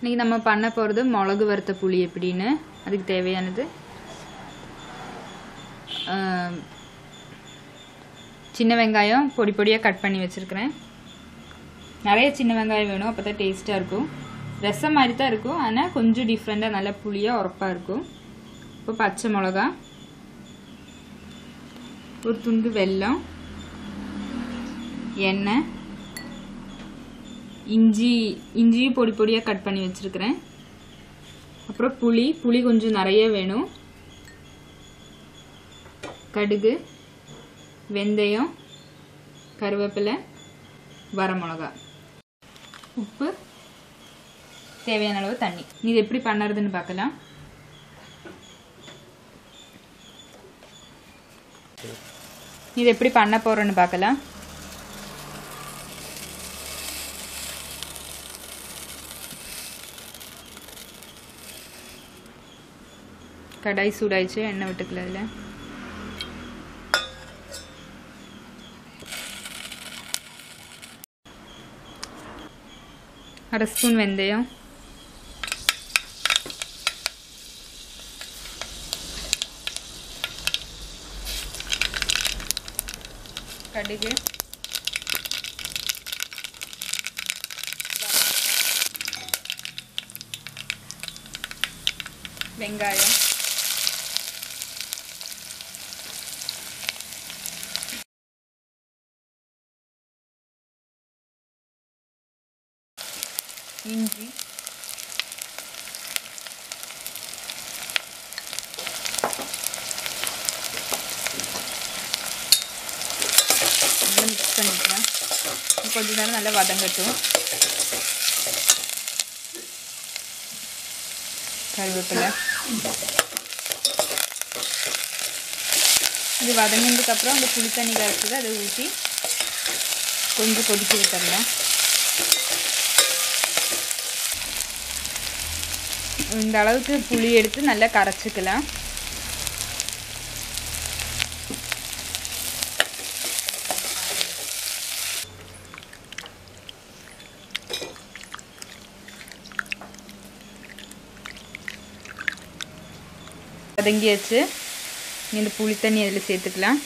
இன்றைக்கி நம்ம பண்ண போகிறது மிளகு வறுத்த புளி எப்படின்னு? அதுக்கு தேவையானது சின்ன வெங்காயம் பொடி பொடியாக கட் பண்ணி வச்சுருக்கிறேன். நிறைய சின்ன வெங்காயம் வேணும் அப்போ தான் டேஸ்ட்டாக இருக்கும். ரசம் மாதிரி தான் இருக்கும் ஆனால் கொஞ்சம் டிஃப்ரெண்ட்டாக நல்லா புளியாக உரப்பாக இருக்கும். இப்போ பச்சை மிளகா ஒரு துண்டு வெல்லம் எண்ணெய் இஞ்சி இஞ்சியும் பொடி பொடியாக கட் பண்ணி வச்சுருக்கிறேன். அப்புறம் புளி புளி கொஞ்சம் நிறைய வேணும். கடுகு வெந்தயம் கருவேப்பிலை வரமிளகா. உப்பு தேவையான அளவு தண்ணி. இது எப்படி பண்ணுறதுன்னு பார்க்கலாம். இது எப்படி பண்ண போகிறோன்னு பார்க்கலாம். கடாய் சூடாயிடுச்சு எண்ணெய் விட்டுக்கல அதில். அரை ஸ்பூன் வெந்தயம். கடுகு. வெங்காயம். இஞ்சி. நல்லா மிக்ஸ் பண்ணிக்கலாம். கொஞ்ச நேரம் நல்லா வதங்கட்டும். கருவேப்பிலை. இது வதங்கினதுக்கப்புறம் அந்த புளி தண்ணி கரைச்சது அதை ஊற்றி கொஞ்சம் கொதிக்க விட்டுறலாம். இந்த அளவுக்கு புளி எடுத்து நல்லா கரைச்சிக்கலாம். வதங்கியாச்சு. இந்த புளி தண்ணி அதில் சேர்த்துக்கலாம்.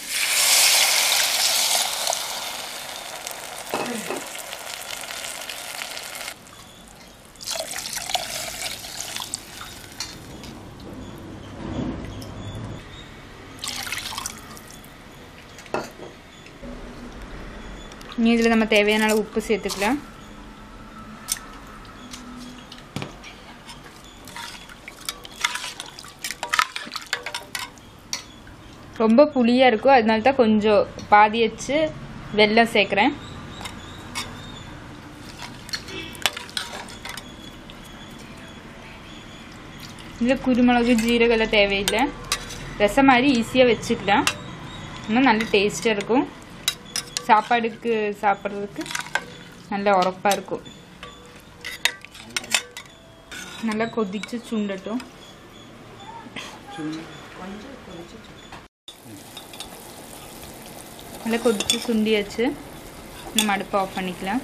இதில் நம்ம தேவையான அளவு உப்பு சேர்த்துக்கலாம். ரொம்ப புளியாக இருக்கும். அதனால தான் கொஞ்சம் பாதி வச்சு வெல்லம் சேர்க்குறேன். இதில் குருமிளகு ஜீரகம் எல்லாம் தேவையில்லை. ரசம் மாதிரி ஈஸியாக வச்சுக்கலாம். இன்னும் நல்ல டேஸ்ட்டாக இருக்கும். சாப்பாடுக்கு சாப்பிட்றதுக்கு நல்ல உரப்பாக இருக்கும். நல்லா கொதிச்சு சுண்டட்டும். நல்லா கொதிச்சு சுண்டியாச்சு. நம்ம அடுப்பை ஆஃப் பண்ணிக்கலாம்.